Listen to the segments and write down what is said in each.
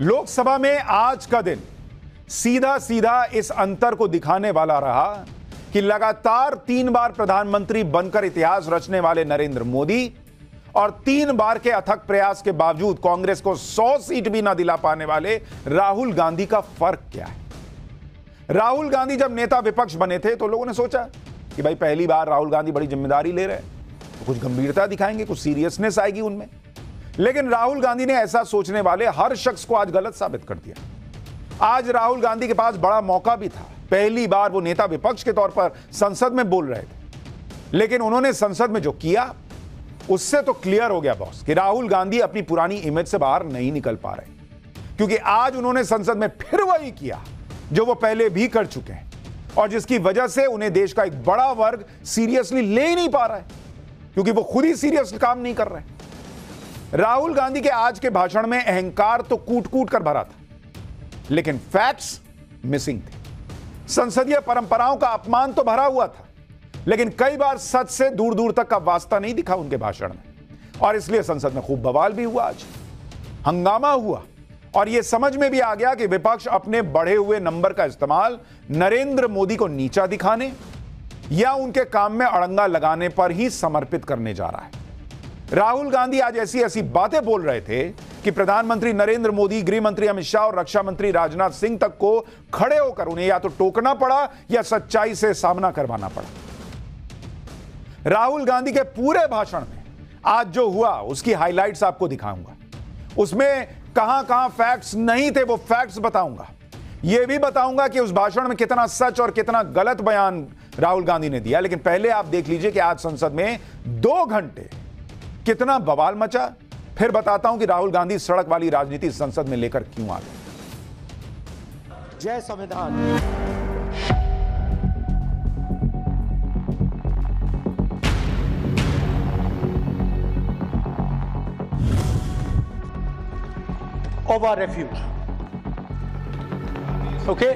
लोकसभा में आज का दिन सीधा सीधा इस अंतर को दिखाने वाला रहा कि लगातार तीन बार प्रधानमंत्री बनकर इतिहास रचने वाले नरेंद्र मोदी और तीन बार के अथक प्रयास के बावजूद कांग्रेस को 100 सीट भी ना दिला पाने वाले राहुल गांधी का फ़र्क क्या है? राहुल गांधी जब नेता विपक्ष बने थे तो लोगों ने सोचा कि भाई पहली बार राहुल गांधी बड़ी ज़िम्मेदारी ले रहे हैं। तो कुछ गंभीरता दिखाएँगे, कुछ सीरियसनेस आएगी उनमें। लेकिन राहुल गांधी ने ऐसा सोचने वाले हर शख्स को आज गलत साबित कर दिया। आज राहुल गांधी के पास बड़ा मौका भी था। पहली बार वो नेता विपक्ष के तौर पर संसद में बोल रहे थे। लेकिन उन्होंने संसद में जो किया, उससे तो क्लियर हो गया बॉस, कि राहुल गांधी अपनी पुरानी इमेज से बाहर नहीं निकल पा रहे। क्योंकि आज उन्होंने संसद में फिर वही किया, जो वो पहले भी कर चुके हैं। और जिसकी वजह से उन्हें देश का एक बड़ा वर्ग सीरियसली ले ही नहीं पा रहा है, क्योंकि वो खुद ही सीरियस काम नहीं कर रहे राहुल गांधी के आज के भाषण में अहंकार तो कूट कूट कर भरा था, लेकिन फैक्ट्स मिसिंग थे। संसदीय परंपराओं का अपमान तो भरा हुआ था, लेकिन कई बार सच से दूर दूर तक का वास्ता नहीं दिखा उनके भाषण में। और इसलिए संसद में खूब बवाल भी हुआ आज। हंगामा हुआ, और यह समझ में भी आ गया कि विपक्ष अपने बढ़े हुए नंबर का इस्तेमाल नरेंद्र मोदी को नीचा दिखाने या उनके काम में अड़ंगा लगाने पर ही समर्पित करने जा रहा है। राहुल गांधी आज ऐसी ऐसी बातें बोल रहे थे कि प्रधानमंत्री नरेंद्र मोदी गृह मंत्री अमित शाह और रक्षा मंत्री राजनाथ सिंह तक को खड़े होकर उन्हें या तो टोकना पड़ा या सच्चाई से सामना करवाना पड़ा। राहुल गांधी के पूरे भाषण में आज जो हुआ, उसकी हाइलाइट्स आपको दिखाऊँगा। उसमें कहाँ कहाँ फैक्ट्स नहीं थे, वो फैक्ट्स बताऊँगा। यह भी बताऊँगा कि उस भाषण में कितना सच और कितना गलत बयान राहुल गांधी ने दिया। लेकिन पहले आप देख लीजिए कि आज संसद में दो घंटे कितना बवाल मचा? फिर बताता हूँ कि राहुल गांधी सड़क वाली राजनीति संसद में लेकर क्यों आ गए। जय संविधान। over refuge. Okay?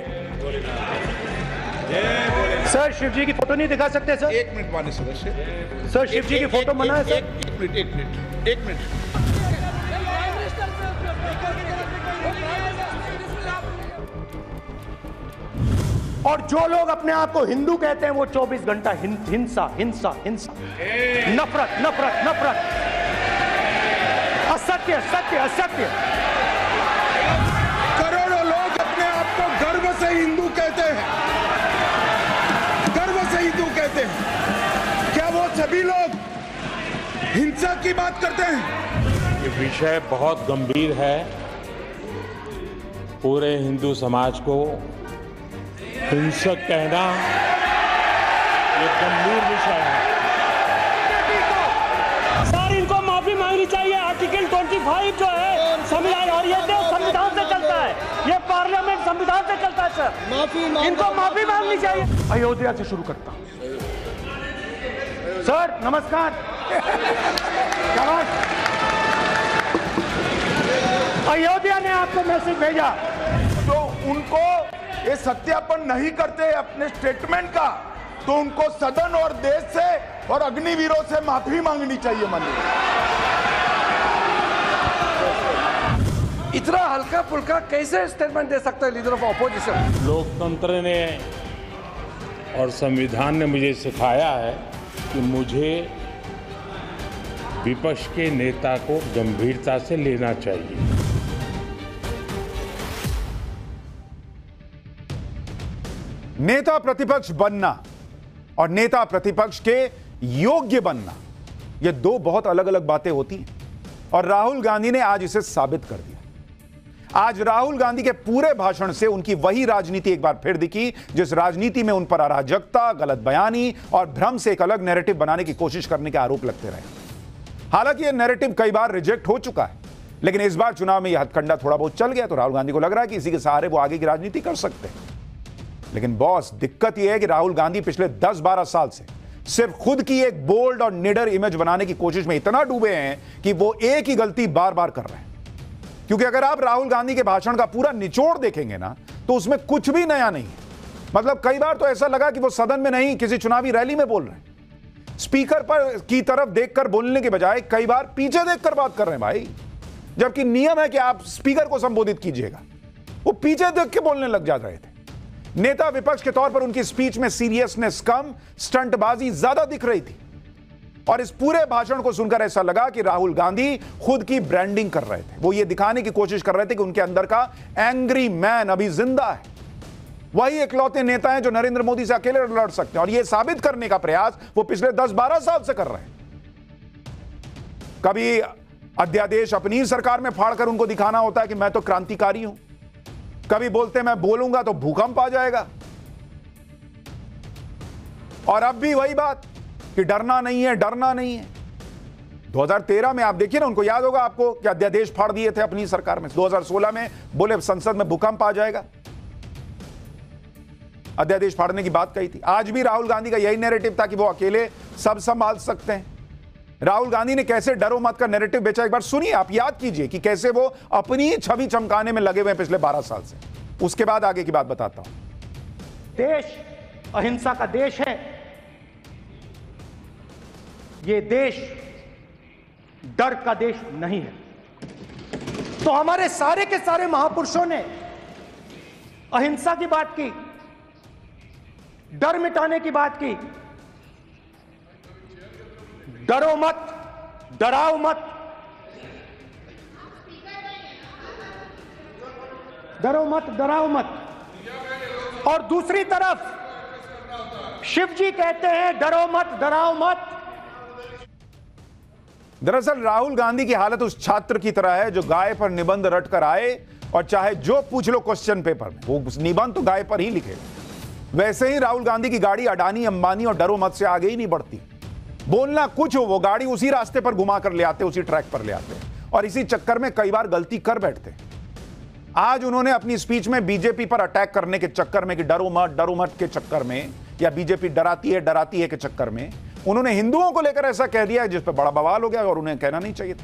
Sir Shiv ji की फ़ोटो नहीं दिखा सकते सर एक मिनट मान्य सदस्य सर शिव जी की फ़ोटो मना है एक- सर एक एक मिनट एक मिनट एक मिनट। और जो लोग अपने आप को हिंदू कहते हैं वो 24 घंटा हिंसा हिंसा हिंसा। नफरत नफरत नफरत। असत्य सत्य असत्य। करोड़ों लोग अपने आप को गर्व से हिंदू कहते हैं। सभी लोग हिंसा की बात करते हैं। ये विषय बहुत गंभीर है। पूरे हिंदू समाज को हिंसक कहना ये गंभीर विषय है। सर इनको माफ़ी मांगनी चाहिए। आर्टिकल 25 जो है संविधान और ये देश संविधान से चलता है। ये पार्लियामेंट संविधान से चलता है सर। माफ़ी इनको माफ़ी मांगनी। चाहिए। अयोध्या से शुरू करता हूँ। सर नमस्कार। अयोध्या ने आपको मैसेज भेजा। तो उनको ये सत्यापन नहीं करते अपने स्टेटमेंट का तो उनको सदन और देश से और अग्निवीरों से माफ़ी मांगनी चाहिए माननीय। इतना हल्का फुल्का कैसे स्टेटमेंट दे सकता है लीडर ऑफ़ ऑपोजिशन लोकतंत्र ने और संविधान ने मुझे सिखाया है कि मुझे विपक्ष के नेता को गंभीरता से लेना चाहिए। नेता प्रतिपक्ष बनना और नेता प्रतिपक्ष के योग्य बनना, ये दो बहुत अलग अलग बातें होती हैं। और राहुल गांधी ने आज इसे साबित कर दिया। आज राहुल गांधी के पूरे भाषण से उनकी वही राजनीति एक बार फिर दिखी, जिस राजनीति में उन पर अराजकता, गलत बयानी और भ्रम से एक अलग नैरेटिव बनाने की कोशिश करने के आरोप लगते रहे। हालाँकि यह नैरेटिव कई बार रिजेक्ट हो चुका है, लेकिन इस बार चुनाव में यह हथकंडा थोड़ा बहुत चल गया तो राहुल गांधी को लग रहा है कि इसी के सहारे वो आगे की राजनीति कर सकते हैं। लेकिन बॉस दिक्कत यह है कि राहुल गांधी पिछले 10-12 साल से सिर्फ़ खुद की एक बोल्ड और निडर इमेज बनाने की कोशिश में इतना डूबे हैं कि वो एक ही गलती बार बार कर रहे हैं। क्योंकि अगर आप राहुल गांधी के भाषण का पूरा निचोड़ देखेंगे ना तो उसमें कुछ भी नया नहीं है। मतलब कई बार तो ऐसा लगा कि वो सदन में नहीं, किसी चुनावी रैली में बोल रहे हैं। स्पीकर पर की तरफ़ देखकर बोलने के बजाय कई बार पीछे देखकर बात कर रहे हैं भाई। जबकि नियम है कि आप स्पीकर को संबोधित कीजिएगा। वो पीछे देख के बोलने लग जा रहे थे। नेता विपक्ष के तौर पर उनकी स्पीच में सीरियसनेस कम, स्टंटबाजी ज़्यादा दिख रही थी। और इस पूरे भाषण को सुनकर ऐसा लगा कि राहुल गांधी खुद की ब्रांडिंग कर रहे थे। वो ये दिखाने की कोशिश कर रहे थे कि उनके अंदर का एंग्री मैन अभी ज़िंदा है। वही एकलौते नेता हैं जो नरेंद्र मोदी से अकेले लड़ सकते हैं। और यह साबित करने का प्रयास वो पिछले 10-12 साल से कर रहे हैं। कभी अध्यादेश अपनी सरकार में फाड़कर उनको दिखाना होता है कि मैं तो क्रांतिकारी हूँ। कभी बोलते मैं बोलूँगा तो भूकंप आ जाएगा। और अब भी वही बात। कि डरना नहीं है, डरना नहीं है। 2013 में आप देखिए ना, उनको याद होगा आपको कि अध्यादेश फाड़ दिए थे अपनी सरकार में। 2016 में बोले, संसद में भूकंप आ जाएगा। अध्यादेश फाड़ने की बात कही थी। आज भी राहुल गांधी का यही नैरेटिव था कि वो अकेले सब संभाल सकते हैं। राहुल गांधी ने कैसे डरो मत का नैरेटिव बेचा? एक बार सुनिए, आप याद कीजिए कि कैसे वो अपनी छवि चमकाने में लगे हुए पिछले 12 साल से। उसके बाद आगे की बात बताता हूँ। देश अहिंसा का देश है। ये देश डर का देश नहीं है। तो हमारे सारे के सारे महापुरुषों ने अहिंसा की बात की, डर मिटाने की बात की। डरो मत, डराओ मत। डरो मत, डराओ मत। और दूसरी तरफ़ शिव जी कहते हैं, डरो मत, डराओ मत। दरअसल राहुल गांधी की हालत उस छात्र की तरह है जो गाय पर निबंध रट कर आए और चाहे जो पूछ लो क्वेश्चन पेपर में। वो निबंध तो गाय पर ही लिखे। वैसे ही राहुल गांधी की गाड़ी अडानी, अंबानी और डरो मत से आगे ही नहीं बढ़ती। बोलना कुछ हो, वो गाड़ी उसी रास्ते पर घुमा कर ले आते, उसी ट्रैक पर ले आते। और इसी चक्कर में कई बार गलती कर बैठते। आज उन्होंने अपनी स्पीच में बीजेपी पर अटैक करने के चक्कर में कि डरो मत डरो मत के चक्कर में, या बीजेपी डराती है डराती है के चक्कर में उन्होंने हिंदुओं को लेकर ऐसा कह दिया जिस पर बड़ा बवाल हो गया और उन्हें कहना नहीं चाहिए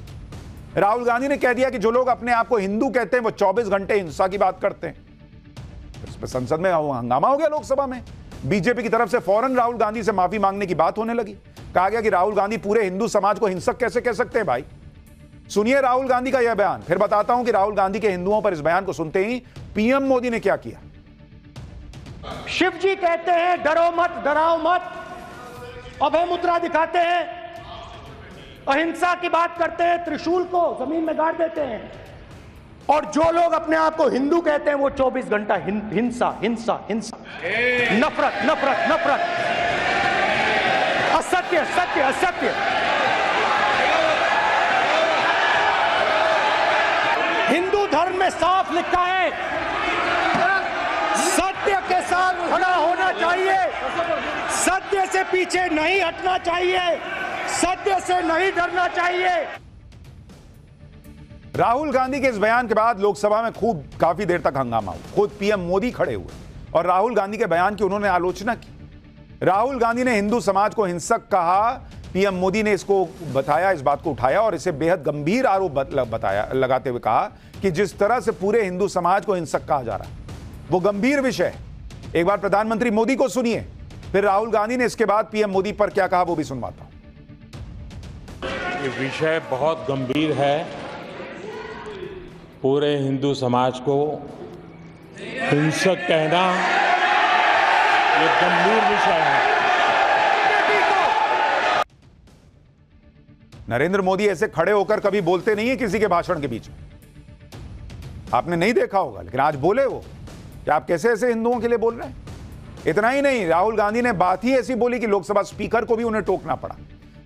राहुल गांधी ने कह दिया कि जो लोग अपने आप को हिंदू कहते हैं, वो 24 घंटे हिंसा की बात करते हैं। इस पर संसद में हंगामा हो गया लोकसभा में। बीजेपी की तरफ़ से फ़ौरन राहुल गांधी से माफ़ी मांगने की बात होने लगी। कहा गया कि राहुल गांधी पूरे हिंदू समाज को हिंसक कैसे कह सकते हैं भाई? सुनिए राहुल गांधी का यह बयान, फिर बताता हूँ कि राहुल गांधी के हिंदुओं पर इस बयान को सुनते ही पीएम मोदी ने क्या किया? शिव जी कहते हैं, डरो मत, डराओ मत। अभय मुद्रा दिखाते हैं। अहिंसा की बात करते हैं, त्रिशूल को ज़मीन में गाड़ देते हैं। और जो लोग अपने आप को हिंदू कहते हैं, वो 24 घंटा हिंसा हिंसा हिंसा। नफरत नफरत नफरत। असत्य, सत्य, असत्य। हिंदू धर्म में साफ़ लिखा है, सत्य के साथ खड़ा होना चाहिए। सत्य से पीछे नहीं हटना चाहिए। सत्य से नहीं डरना चाहिए। राहुल गांधी के इस बयान के बाद लोकसभा में खूब काफ़ी देर तक हंगामा हुआ। खुद पीएम मोदी खड़े हुए। और राहुल गांधी के बयान की उन्होंने आलोचना की। राहुल गांधी ने हिंदू समाज को हिंसक कहा। पीएम मोदी ने इसको बताया, इस बात को उठाया और इसे बेहद गंभीर आरोप बताया, लगाते हुए कहा कि जिस तरह से पूरे हिंदू समाज को हिंसक कहा जा रहा है, वो गंभीर विषय है। एक बार प्रधानमंत्री मोदी को सुनिए। फिर राहुल गांधी ने इसके बाद पीएम मोदी पर क्या कहा वो भी सुनवाता हूँ। ये विषय बहुत गंभीर है। पूरे हिंदू समाज को हिंसक कहना ये गंभीर विषय है। नरेंद्र मोदी ऐसे खड़े होकर कभी बोलते नहीं है किसी के भाषण के बीच आपने नहीं देखा होगा लेकिन आज बोले वो। कि आप कैसे ऐसे हिंदुओं के लिए बोल रहे हैं? इतना ही नहीं राहुल गांधी ने बात ही ऐसी बोली कि लोकसभा स्पीकर को भी उन्हें टोकना पड़ा।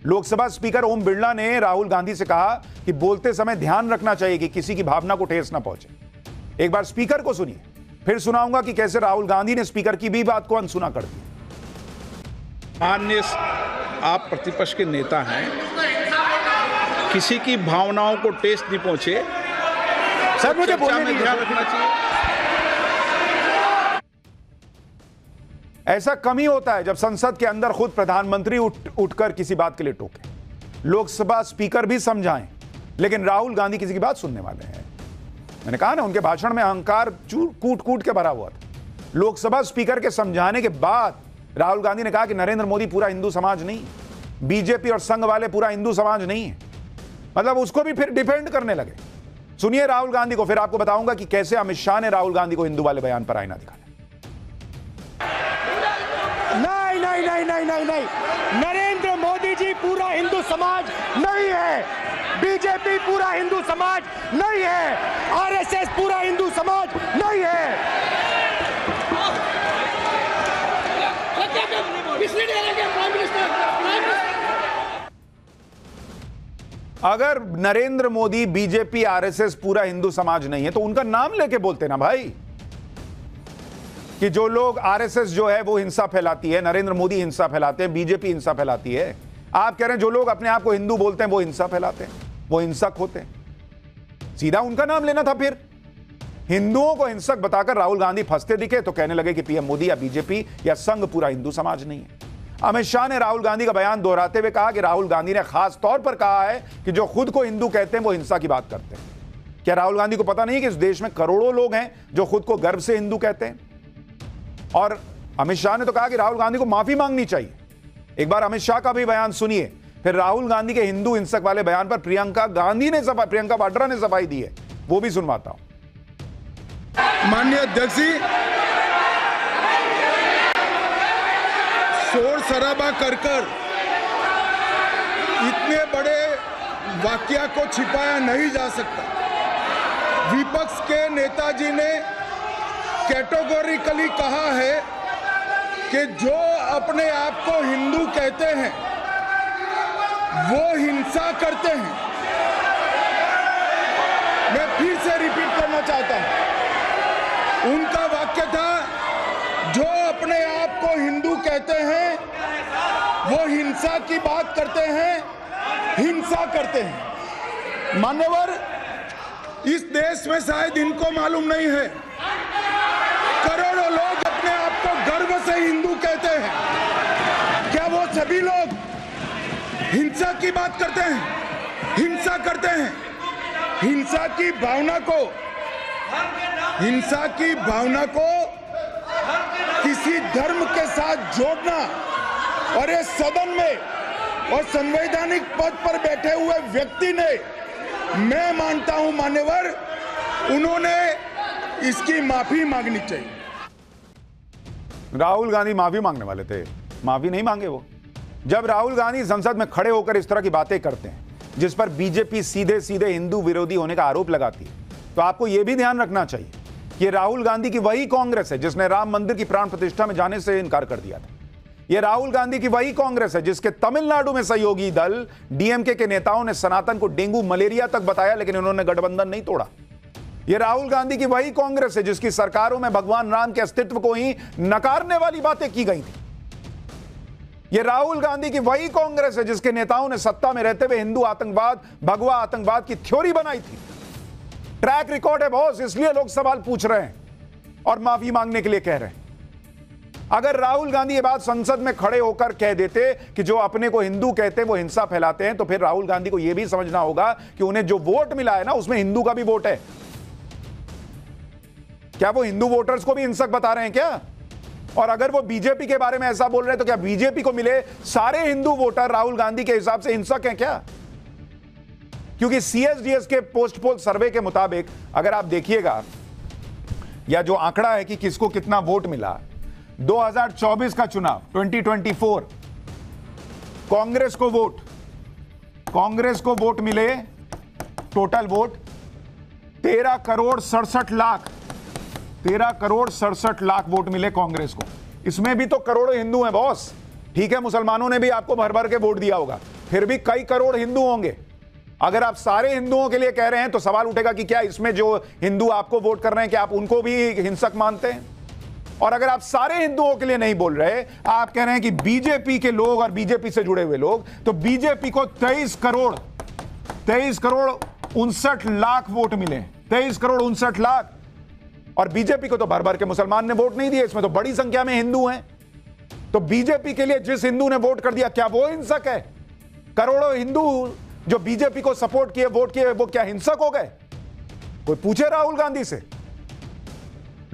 लोकसभा स्पीकर ओम बिरला ने राहुल गांधी से कहा कि बोलते समय ध्यान रखना चाहिए कि किसी की भावना को ठेस ना पहुँचे। एक बार स्पीकर को सुनिए फिर सुनाऊँगा कि कैसे राहुल गांधी ने स्पीकर की भी बात को अनसुना कर दिया मान्य आप प्रतिपक्ष के नेता हैं किसी की भावनाओं को टेस्ट नहीं पहुँचे। सर मुझे बोलने। ध्यान रखना चाहिए। ऐसा कम होता है जब संसद के अंदर खुद प्रधानमंत्री उठ, उठकर किसी बात के लिए टोके। लोकसभा स्पीकर भी समझाएँ, लेकिन राहुल गांधी किसी की बात सुनने वाले हैं। मैंने कहा ना, उनके भाषण में अहंकार कूट कूट के भरा हुआ था। लोकसभा स्पीकर के समझाने के बाद राहुल गांधी ने कहा कि नरेंद्र मोदी पूरा हिंदू समाज नहीं बीजेपी और संघ वाले पूरा हिंदू समाज नहीं है। मतलब उसको भी फिर डिफेंड करने लगे। सुनिए राहुल गांधी को, फिर आपको बताऊँगा कि कैसे अमित शाह ने राहुल गांधी को हिंदू वाले बयान पर आईना दिखाया। नहीं नहीं नहीं नहीं। नरेंद्र मोदी जी पूरा हिंदू समाज नहीं है। बीजेपी पूरा हिंदू समाज नहीं है। आरएसएस पूरा हिंदू समाज नहीं है। अगर नरेंद्र मोदी, बीजेपी, आरएसएस पूरा हिंदू समाज नहीं है तो उनका नाम लेके बोलते ना भाई। कि जो लोग आरएसएस जो है, वो हिंसा फैलाती है, नरेंद्र मोदी हिंसा फैलाते हैं, बीजेपी हिंसा फैलाती है। आप कह रहे हैं जो लोग अपने आप को हिंदू बोलते हैं, वो हिंसा फैलाते हैं, वो हिंसक होते हैं। सीधा उनका नाम लेना था फिर। हिंदुओं को हिंसक बताकर राहुल गांधी फंसते दिखे तो कहने लगे कि पीएम मोदी या बीजेपी या संघ पूरा हिंदू समाज नहीं है। अमित शाह ने राहुल गांधी का बयान दोहराते हुए कहा कि राहुल गांधी ने खास तौर पर कहा है कि जो खुद को हिंदू कहते हैं, वो हिंसा की बात करते हैं। क्या राहुल गांधी को पता नहीं कि इस देश में करोड़ों लोग हैं जो खुद को गर्व से हिंदू कहते हैं? और अमित शाह ने तो कहा कि राहुल गांधी को माफ़ी मांगनी चाहिए। एक बार अमित शाह का भी बयान सुनिए। फिर राहुल गांधी के हिंदू हिंसक वाले बयान पर प्रियंका गांधी ने सफ़ाई प्रियंका वाड्रा ने सफ़ाई दी है। वो भी सुनवाता हूँ। माननीय अध्यक्ष जी, शोर शराबा कर कर इतने बड़े वाक्या को छिपाया नहीं जा सकता। विपक्ष के नेताजी ने कैटेगोरिकली कहा है कि जो अपने आप को हिंदू कहते हैं, वो हिंसा करते हैं। मैं फिर से रिपीट करना चाहता हूँ। उनका वाक्य था, जो अपने आप को हिंदू कहते हैं, वो हिंसा की बात करते हैं, हिंसा करते हैं। मान्यवर, इस देश में शायद इनको मालूम नहीं है करोड़ों लोग अपने आप को गर्व से हिंदू कहते हैं। क्या वो सभी लोग हिंसा की बात करते हैं? हिंसा करते हैं। हिंसा की भावना को, हिंसा की भावना को किसी धर्म के साथ जोड़ना और ये सदन में और संवैधानिक पद पर बैठे हुए व्यक्ति ने, मैं मानता हूँ मान्यवर, उन्होंने इसकी माफ़ी मांगनी चाहिए। राहुल गांधी माफ़ी मांगने वाले थे। माफ़ी नहीं मांगे वो। जब राहुल गांधी संसद में खड़े होकर इस तरह की बातें करते हैं, जिस पर बीजेपी सीधे सीधे हिंदू विरोधी होने का आरोप लगाती है तो आपको यह भी ध्यान रखना चाहिए कि राहुल गांधी की वही कांग्रेस है जिसने राम मंदिर की प्राण प्रतिष्ठा में जाने से इनकार कर दिया था। यह राहुल गांधी की वही कांग्रेस है जिसके तमिलनाडु में सहयोगी दल डीएमके के नेताओं ने सनातन को डेंगू मलेरिया तक बताया, लेकिन उन्होंने गठबंधन नहीं तोड़ा। यह राहुल गांधी की वही कांग्रेस है जिसकी सरकारों में भगवान राम के अस्तित्व को ही नकारने वाली बातें की गई थी। यह राहुल गांधी की वही कांग्रेस है जिसके नेताओं ने सत्ता में रहते हुए हिंदू आतंकवाद, भगवा आतंकवाद की थ्योरी बनाई थी। ट्रैक रिकॉर्ड है बॉस, इसलिए लोग सवाल पूछ रहे हैं और माफ़ी मांगने के लिए कह रहे हैं। अगर राहुल गांधी ये बात संसद में खड़े होकर कह देते कि जो अपने को हिंदू कहते हैं, वो हिंसा फैलाते हैं तो फिर राहुल गांधी को यह भी समझना होगा कि उन्हें जो वोट मिला है ना, उसमें हिंदू का भी वोट है। क्या वो हिंदू वोटर्स को भी हिंसक बता रहे हैं क्या? और अगर वो बीजेपी के बारे में ऐसा बोल रहे हैं तो क्या बीजेपी को मिले? सारे हिंदू वोटर राहुल गांधी के हिसाब से हिंसक हैं क्या? क्योंकि सीएसडीएस के पोस्ट पोल सर्वे के मुताबिक, अगर आप देखिएगा, या जो आंकड़ा है कि किसको कितना वोट मिला 2024 का चुनाव 2024 कांग्रेस को वोट कांग्रेस को वोट मिले टोटल वोट तेरह करोड़ सड़सठ लाख। तेरह करोड़ सड़सठ लाख वोट मिले कांग्रेस को। इसमें भी तो करोड़ों हिंदू हैं, बॉस। ठीक है, मुसलमानों ने भी आपको भर भर के वोट दिया होगा। फिर भी कई करोड़ हिंदू होंगे। अगर आप सारे हिंदुओं के लिए कह रहे हैं तो सवाल उठेगा कि क्या इसमें जो हिंदू आपको वोट कर रहे हैं, क्या आप उनको भी हिंसक मानते हैं? और अगर आप सारे हिंदुओं के लिए नहीं बोल रहे, आप कह रहे हैं कि बीजेपी के लोग और बीजेपी से जुड़े हुए लोग तो बीजेपी को तेईस करोड़ तेईस करोड़ उनसठ लाख वोट मिले तेईस करोड़ उनसठ लाख। और बीजेपी को तो भर भर के मुसलमान ने वोट नहीं दिए इसमें तो बड़ी संख्या में हिंदू हैं। तो बीजेपी के लिए जिस हिंदू ने वोट कर दिया क्या वो हिंसक है? करोड़ों हिंदू जो बीजेपी को सपोर्ट किए वोट किए वो क्या हिंसक हो गए? कोई पूछे राहुल गांधी से?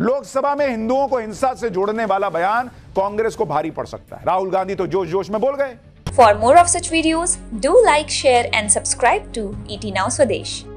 लोकसभा में हिंदुओं को हिंसा से जोड़ने वाला बयान कांग्रेस को भारी पड़ सकता है। राहुल गांधी तो जोश जोश में बोल गए। For more of such videos, do like share and subscribe to ET Now Swadesh.